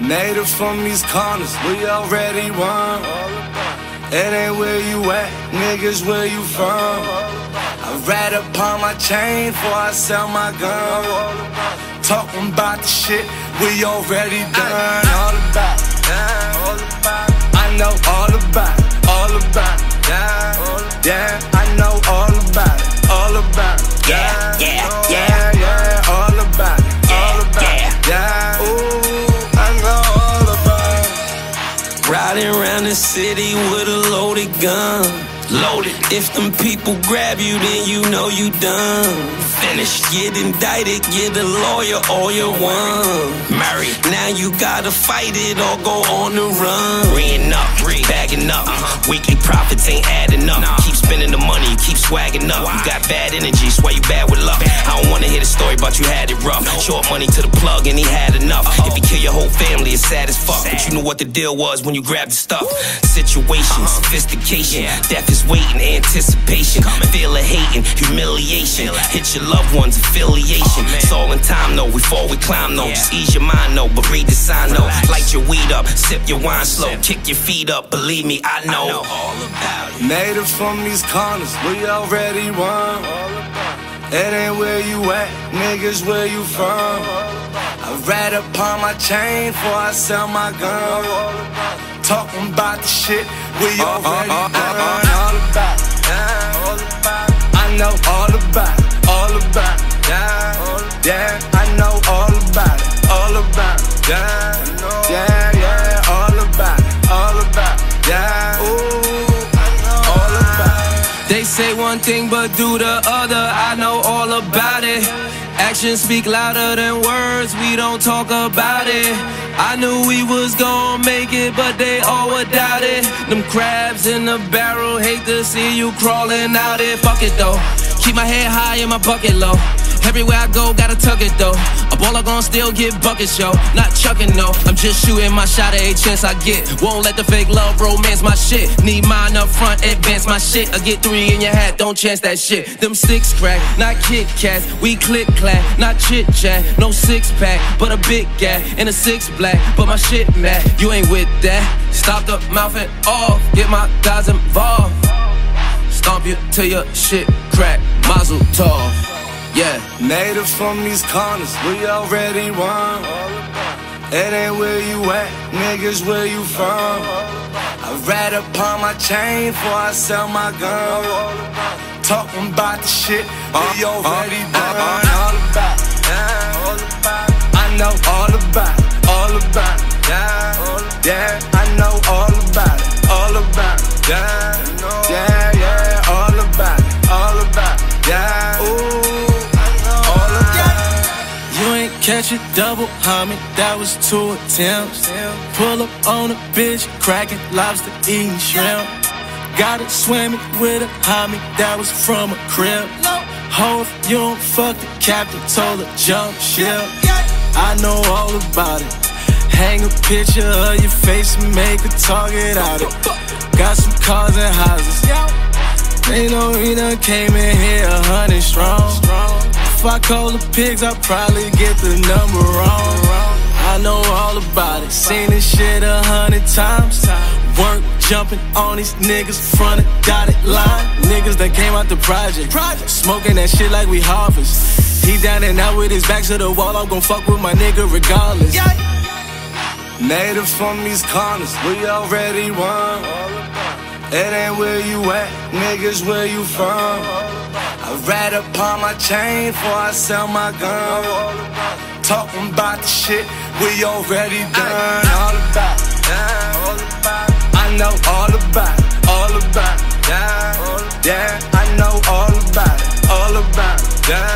Native from these corners, we already won. It ain't where you at, niggas, where you from? I ride upon my chain before I sell my gun. Talking about the shit we already done. All about, yeah, city with a loaded gun. Loaded. If them people grab you, then you know you done. Finished. Get indicted, get a lawyer, all you want. Now you gotta fight it or go on the run. Reading up, bagging up. Weekly profits ain't adding up. Keep spending the money, keep swagging up. You got bad energy, swear you bad with luck. I don't wanna hear the story about you had it rough. Short money to the plug and he had enough. If he kill your whole family, it's sad as fuck. But you knew what the deal was when you grabbed the stuff. Situation, sophistication, death is waiting, anticipation. Feel of hating, humiliation. Hit your loved ones, affiliation. It's all in time, though. we fall, we climb, though. Just ease your mind, though. But read the sign, though. Light your weed up, sip your wine slow. Kick your feet up, believe me, I know. all about it. Native from these corners, we already won. It ain't where you at, niggas, where you from? I ride upon my chain before I sell my gun. Talking about the shit we uh, uh, already uh, done. All about, yeah, all about. I know all yeah, yeah, yeah. All about, all about, it, yeah. Ooh, all about. it. They say one thing but do the other. I know all about it. Actions speak louder than words. We don't talk about it. I knew we was gonna make it, but they all would doubt it. Them crabs in the barrel, hate to see you crawling out it. Fuck it though. Keep my head high and my bucket low. Everywhere I go, gotta tuck it though. Baller gon' still get buckets, yo. Not chucking, no. I'm just shooting my shot at a chance I get. Won't let the fake love romance my shit. Need mine up front, advance my shit. I get three in your hat, don't chance that shit. Them six crack, not Kit Kats. We click clack, not chit chat. No six pack, but a big gap. And a six black, but my shit mad. You ain't with that. Stop the mouth and off. Get my guys involved. Stomp you till your shit crack. Mazel tov. Yeah. Native from these corners, we already won. It ain't where you at, niggas, where you from? I ride upon my chain before I sell my gun. Talking about the shit we already uh-huh. done. Uh-huh. All about, all about. A double homie, that was two attempts. Pull up on a bitch, cracking lobster, eating shrimp. Got it swimming with a homie, that was from a crib. Ho, if you don't fuck the captain, told her jump ship. I know all about it. Hang a picture of your face and make a target out of it. Got some cars and houses. They know we done came in here a hundred strong. I call the pigs, I probably get the number wrong. I know all about it. Seen this shit a hundred times. Work jumping on these niggas front of dotted line. Niggas that came out the project. Smoking that shit like we harvest. He down and out with his back to the wall. I'm gon' fuck with my nigga regardless. Native from these corners, we already won. It ain't where you at, niggas, where you from? Ride upon my chain before I sell my gun. Talking about the shit we already done. All about, all about. I know all about, all about, yeah, yeah. I know all about all about, yeah.